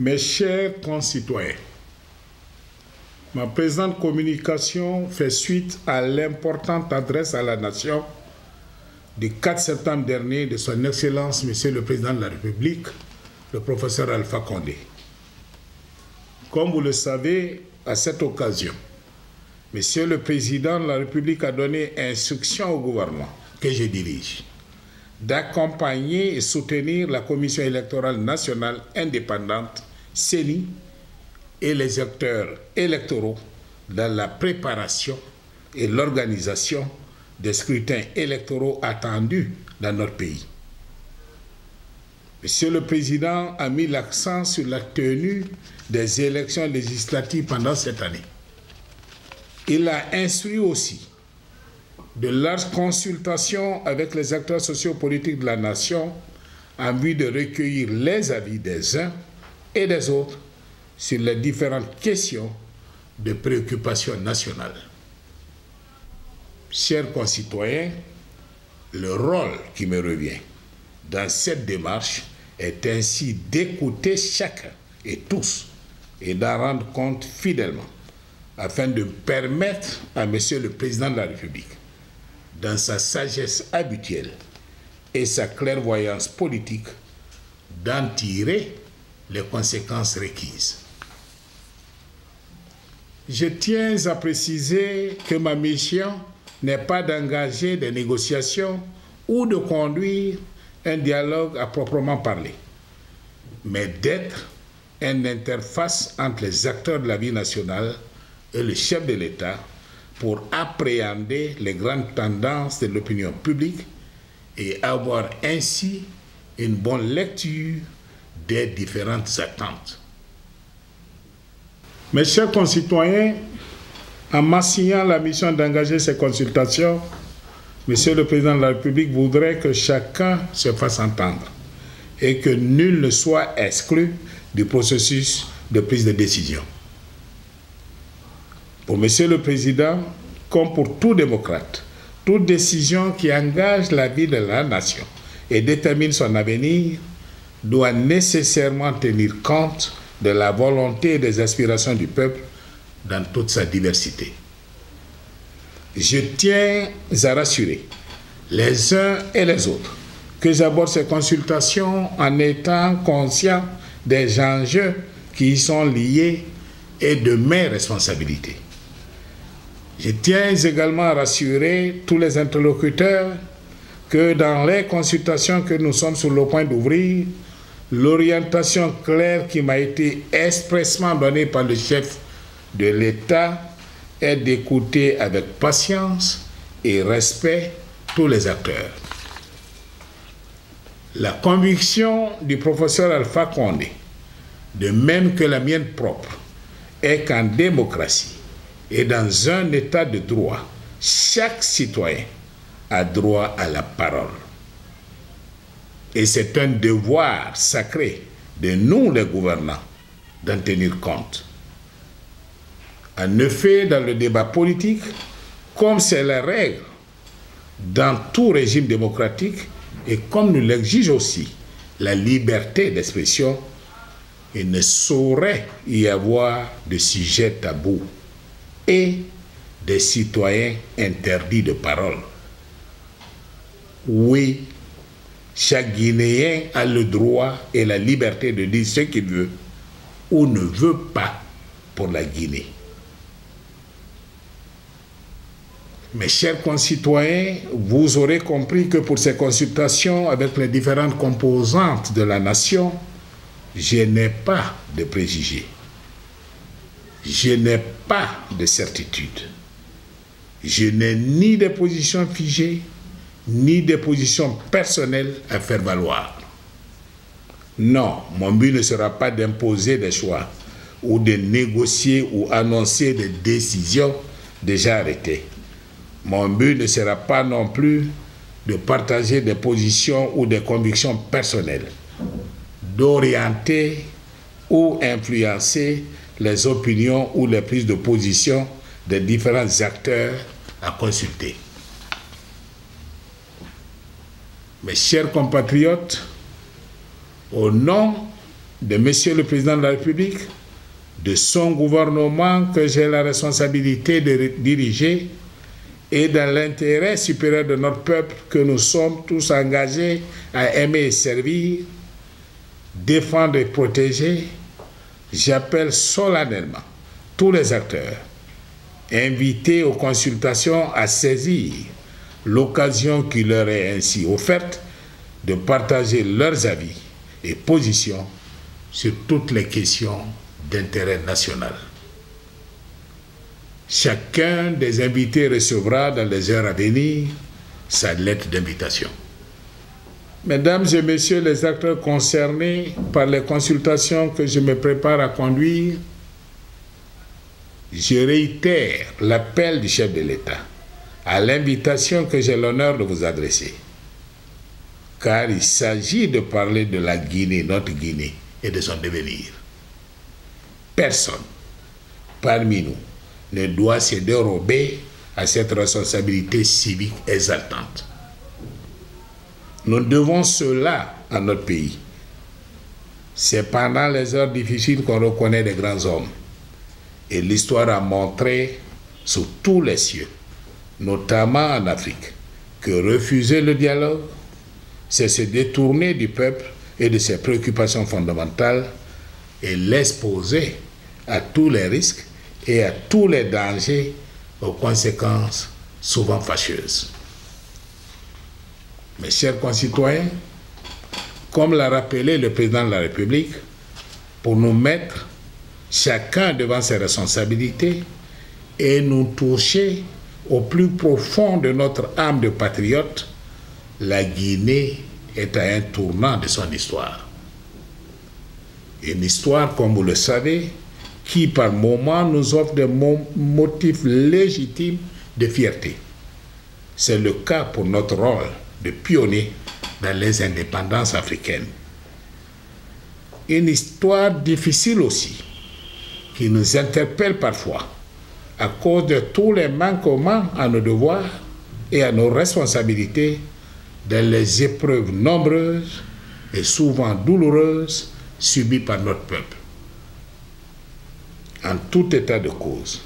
Mes chers concitoyens, ma présente communication fait suite à l'importante adresse à la nation du 4 septembre dernier de son Excellence Monsieur le Président de la République, le professeur Alpha Condé. Comme vous le savez, à cette occasion, Monsieur le Président de la République a donné instruction au gouvernement que je dirige d'accompagner et soutenir la Commission électorale nationale indépendante, CENI, et les acteurs électoraux dans la préparation et l'organisation des scrutins électoraux attendus dans notre pays. Monsieur le Président a mis l'accent sur la tenue des élections législatives pendant cette année. Il a instruit aussi de larges consultations avec les acteurs sociopolitiques de la nation en vue de recueillir les avis des uns et des autres sur les différentes questions de préoccupation nationale. Chers concitoyens, le rôle qui me revient dans cette démarche est ainsi d'écouter chacun et tous et d'en rendre compte fidèlement afin de permettre à Monsieur le Président de la République, dans sa sagesse habituelle et sa clairvoyance politique, d'en tirer les conséquences requises. Je tiens à préciser que ma mission n'est pas d'engager des négociations ou de conduire un dialogue à proprement parler, mais d'être une interface entre les acteurs de la vie nationale et le chef de l'État pour appréhender les grandes tendances de l'opinion publique et avoir ainsi une bonne lecture des différentes attentes. Mes chers concitoyens, en m'assignant la mission d'engager ces consultations, Monsieur le Président de la République voudrait que chacun se fasse entendre et que nul ne soit exclu du processus de prise de décision. Pour Monsieur le Président, comme pour tout démocrate, toute décision qui engage la vie de la nation et détermine son avenir doit nécessairement tenir compte de la volonté et des aspirations du peuple dans toute sa diversité. Je tiens à rassurer les uns et les autres que j'aborde ces consultations en étant conscient des enjeux qui y sont liés et de mes responsabilités. Je tiens également à rassurer tous les interlocuteurs que dans les consultations que nous sommes sur le point d'ouvrir, l'orientation claire qui m'a été expressement donnée par le chef de l'État est d'écouter avec patience et respect tous les acteurs. La conviction du professeur Alpha Condé, de même que la mienne propre, est qu'en démocratie et dans un état de droit, chaque citoyen a droit à la parole. Et c'est un devoir sacré de nous les gouvernants d'en tenir compte. En effet, dans le débat politique, comme c'est la règle dans tout régime démocratique et comme nous l'exige aussi la liberté d'expression, il ne saurait y avoir de sujet tabou et des citoyens interdits de parole. Oui, chaque Guinéen a le droit et la liberté de dire ce qu'il veut ou ne veut pas pour la Guinée. Mes chers concitoyens, vous aurez compris que pour ces consultations avec les différentes composantes de la nation, je n'ai pas de préjugés. Je n'ai pas de certitude. Je n'ai ni de position figée, ni de position personnelle à faire valoir. Non, mon but ne sera pas d'imposer des choix ou de négocier ou annoncer des décisions déjà arrêtées. Mon but ne sera pas non plus de partager des positions ou des convictions personnelles, d'orienter ou influencer les opinions ou les prises de position des différents acteurs à consulter. Mes chers compatriotes, au nom de Monsieur le Président de la République, de son gouvernement que j'ai la responsabilité de diriger et dans l'intérêt supérieur de notre peuple que nous sommes tous engagés à aimer et servir, défendre et protéger, j'appelle solennellement tous les acteurs invités aux consultations à saisir l'occasion qui leur est ainsi offerte de partager leurs avis et positions sur toutes les questions d'intérêt national. Chacun des invités recevra dans les heures à venir sa lettre d'invitation. Mesdames et messieurs les acteurs concernés par les consultations que je me prépare à conduire, je réitère l'appel du chef de l'État à l'invitation que j'ai l'honneur de vous adresser. Car il s'agit de parler de la Guinée, notre Guinée, et de son devenir. Personne parmi nous ne doit se dérober à cette responsabilité civique exaltante. Nous devons cela à notre pays. C'est pendant les heures difficiles qu'on reconnaît les grands hommes. Et l'histoire a montré sous tous les cieux, notamment en Afrique, que refuser le dialogue, c'est se détourner du peuple et de ses préoccupations fondamentales et l'exposer à tous les risques et à tous les dangers aux conséquences souvent fâcheuses. Mes chers concitoyens, comme l'a rappelé le président de la République, pour nous mettre chacun devant ses responsabilités et nous toucher au plus profond de notre âme de patriote, la Guinée est à un tournant de son histoire. Une histoire, comme vous le savez, qui par moments nous offre des motifs légitimes de fierté. C'est le cas pour notre rôle de pionnier dans les indépendances africaines. Une histoire difficile aussi, qui nous interpelle parfois à cause de tous les manquements à nos devoirs et à nos responsabilités dans les épreuves nombreuses et souvent douloureuses subies par notre peuple. En tout état de cause,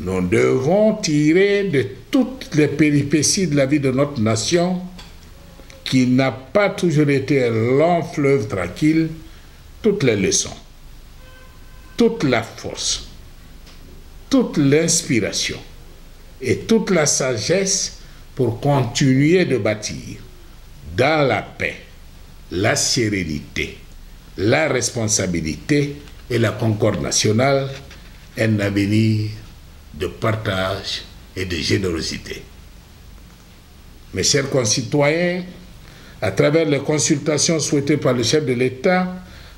nous devons tirer de toutes les péripéties de la vie de notre nation, qui n'a pas toujours été un long fleuve tranquille, toutes les leçons, toute la force, toute l'inspiration et toute la sagesse pour continuer de bâtir dans la paix, la sérénité, la responsabilité et la concorde nationale un avenir de partage et de générosité. Mes chers concitoyens, à travers les consultations souhaitées par le chef de l'État,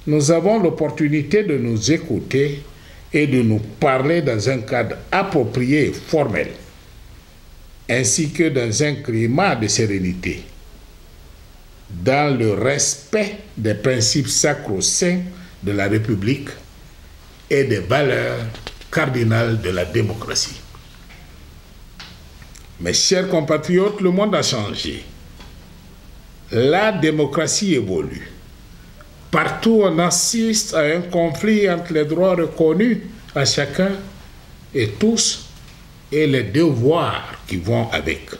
nous avons l'opportunité de nous écouter et de nous parler dans un cadre approprié et formel, ainsi que dans un climat de sérénité, dans le respect des principes sacro-saints de la République et des valeurs cardinal de la démocratie. Mes chers compatriotes, le monde a changé. La démocratie évolue. Partout, on assiste à un conflit entre les droits reconnus à chacun et tous et les devoirs qui vont avec.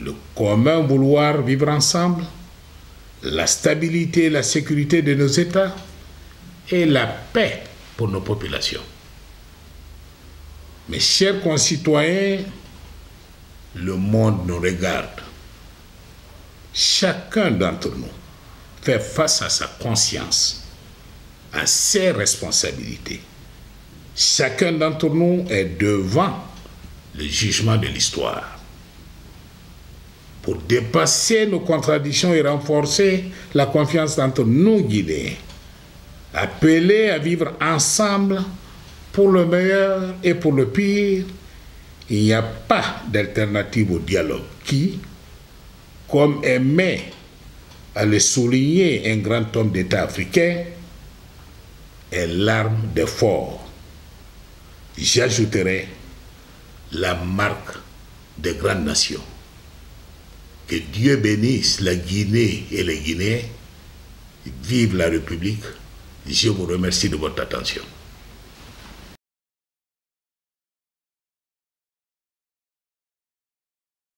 Le commun vouloir vivre ensemble, la stabilité et la sécurité de nos États et la paix pour nos populations. Mes chers concitoyens, le monde nous regarde. Chacun d'entre nous fait face à sa conscience, à ses responsabilités. Chacun d'entre nous est devant le jugement de l'histoire. Pour dépasser nos contradictions et renforcer la confiance entre nous Guinéens, appelés à vivre ensemble pour le meilleur et pour le pire, il n'y a pas d'alternative au dialogue qui, comme aimait à le souligner un grand homme d'État africain, est l'arme des forts. J'ajouterai la marque des grandes nations. Que Dieu bénisse la Guinée et les Guinéens Vive la République. Je vous remercie de votre attention.